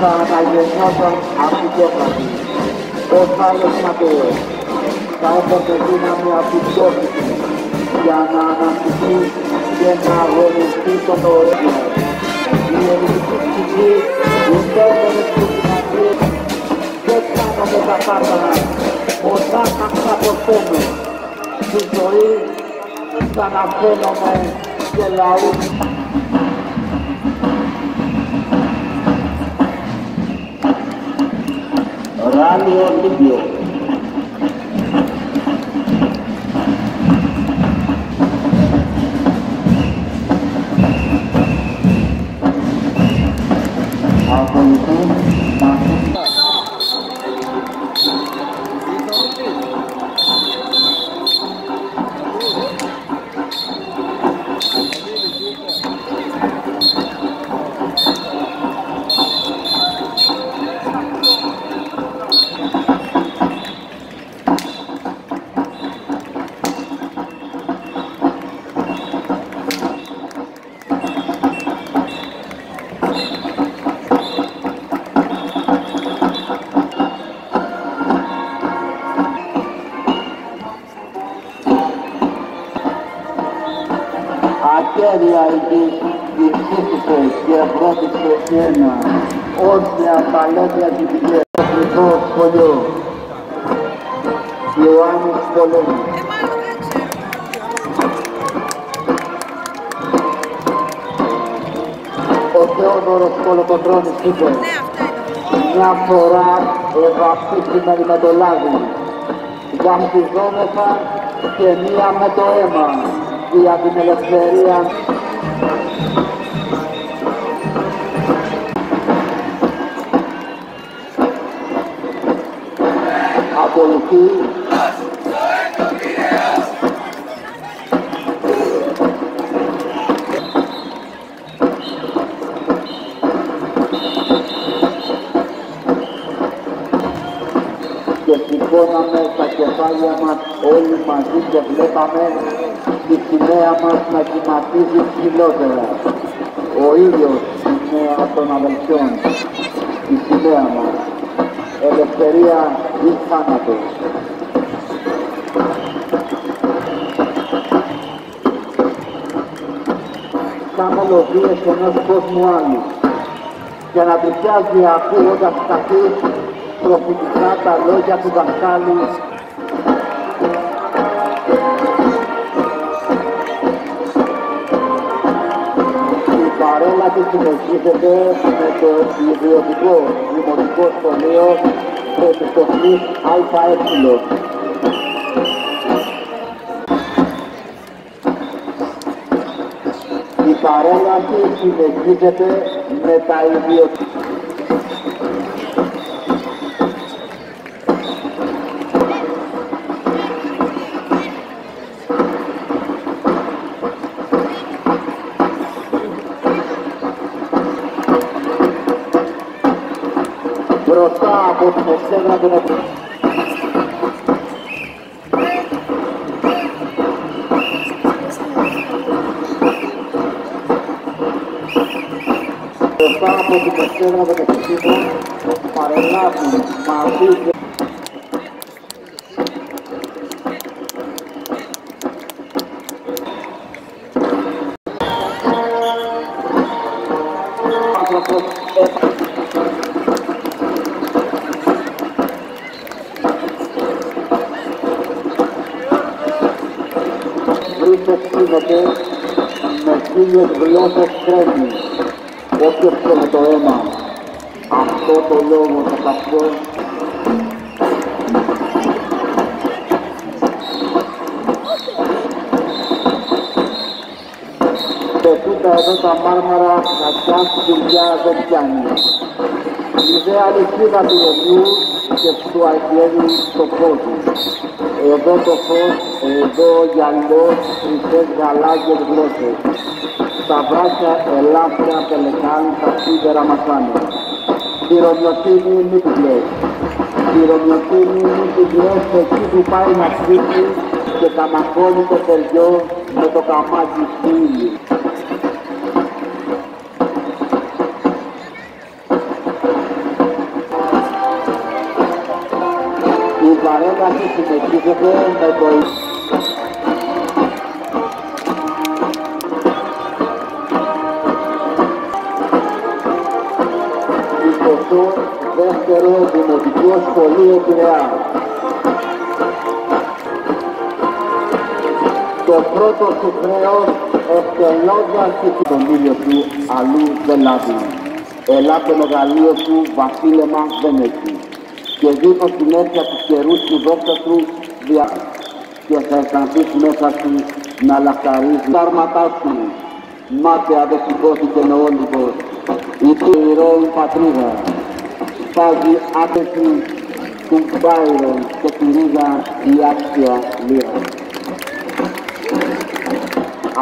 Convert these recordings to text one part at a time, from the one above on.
θα αναγεννιόταν από την κέφαλη. Ως άλλος ματαιός θα έπαιρνε δύναμη από την πτώση του για να αναστηθεί και να αγωνιστεί τον ορίζοντα. Η ελληνική ψυχή υπέρβαινε στις δυνατίες και κάναμε τα πάταρα Όταν θα ξαποσθούμε στη ζωή ξαναφαίνομαι και hơn rất nhiều Εκεί διψήφισε και πρότειξε ένα όρθια παλέτια την πηγαία. Χρυσό σχολείο. Ιωάννης Πολέμου. Ο Θεόδωρος Κολοκοτρώνης είπε μια φορά ευαπτύσσημενη με το λάδι βαμτιζόμεθα και μία με το αίμα για την ελευθερία. Ακολουθεί και σηκώναμε τα κεφάλια μας όλοι μαζί και βλέπαμε τη σημαία μας να κυματίζει ψηλότερα. Ο ήλιος σημαία των αδελφιών, η σημαία μας. Ελευθερία ή θάνατος. Σαν μελωδίες ενός κόσμου άλλου και να τριχιάζει ακούγοντας καθής προφητικά τα λόγια του δασκάλου παρέλα του συνεχίζεται με το ιδιωτικό δημοτικό σχολείο Πρωτοστοφλής ΑΕ. Η παρέλαση συνεχίζεται με τα ιδιωτικά μπροστά από την εξέδρα των Εθνικών. Μπροστά από την εξέδρα των Εθνικών παρελάβουν μαζί βρίσκεται με χίλιες γλώσσες τρέμει όποιος και με το αίμα αυτό το λόγο θα τα πω. Και τούτα εδώ τα μάρμαρα να πιάσει δουλειά δεν πιάνει. Η δε αληθίδα του Ιωδιού και του αγγέλου στο πόδι εδώ το φως, εδώ γυαλός, χρυσές γαλάζιες γλώσσες. Τα βράχια ελάφρυα πελεκάν, τα σίδερα μασάνε. Πυρομιωτίνη μη την κλαις. Πυρομιωτίνη μη την κλαις εκεί που πάει να σφίξει και καμακώνει το χωριό με το καμάκι στήλι. Παρέμβαση συνεχίζεται με το Ιστοσό δεύτερο δημοτικό σχολείο Πειραιά. Το πρώτο σου χρέος εκτελώντας τον ήλιο του αλλού δεν λάβει. Ελάτε μεγαλείο του βασίλεμα δεν έχει. Και δίχως την αίσθηση του καιρού του δόξα του δια... και θα αισθανθείς μέσα σου να λαχταρίζεις τα άρματά σου. Μάταια δεν σηκώθηκε με όλυβος. Η του ηρώην πατρίδα. Σπάζει άτεση του Μπάιρον και τη ρίγα η άξια λίρα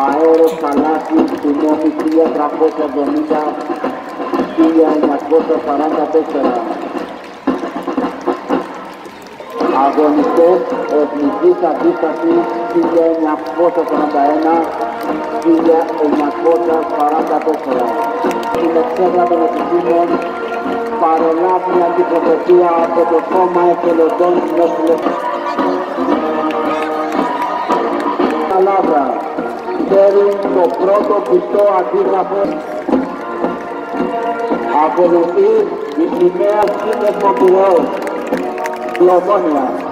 αέρος θαλάσσι του νόμου 1370-1944. Αγωνιστές Εθνικής Αντίστασης 1941-1944. Στην εξέδρα των επιστήμων παρελάβει αντιπροσωπεία από το κόμμα εθελοντών νοσηλευτών. Λάβρα φέρουν το πρώτο πιστό αντίγραφο. Ακολουθεί η σημαία σύνδεσμο 老我抱你